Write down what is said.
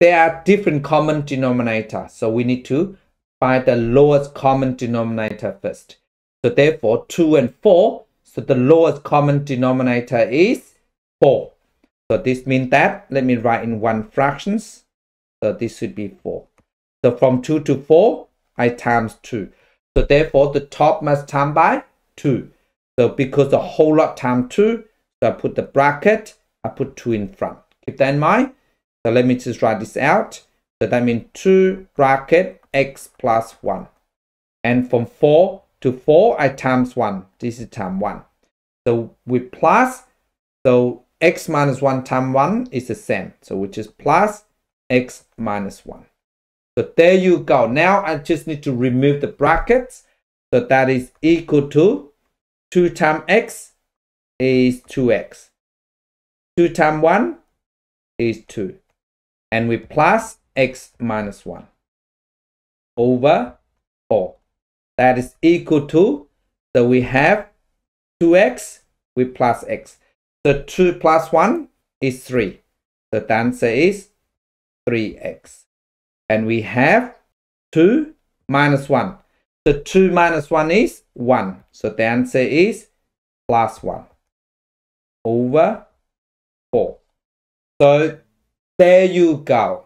there are different common denominator. So we need to find the lowest common denominator first. So therefore 2 and 4. So the lowest common denominator is 4. So this means that, let me write in one fractions. So this should be 4. So from 2 to 4, I times 2. So therefore the top must time by 2. So because the whole lot times 2, so I put the bracket, I put 2 in front. Keep that in mind. So let me just write this out. So that means 2 bracket x plus 1. And from 4 to 4, I times 1. This is time 1. So with plus, so x minus 1 times 1 is the same. So which is plus x minus 1. So there you go. Now I just need to remove the brackets. So that is equal to 2 times x is 2x. 2 times 1 is 2. And we plus x minus 1 over 4. That is equal to, so we have 2x with plus x. So 2 plus 1 is 3. So the answer is 3x. And we have 2 minus 1. So 2 minus 1 is 1. So the answer is plus 1 over 4. So there you go.